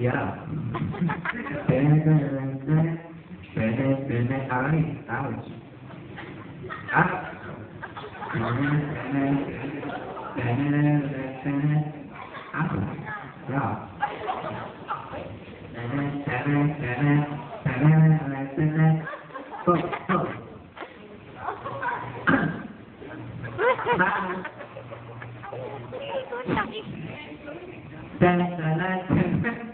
Yeah. Alright, ouch. Ah. Ouch. Yeah. Go, go. Bye. Da, da, da, da.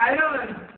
I don't know